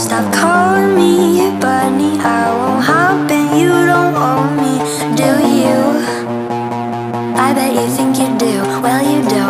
Stop calling me bunny. I won't hop and You don't own me, do you? I bet you think you do. Well, you don't.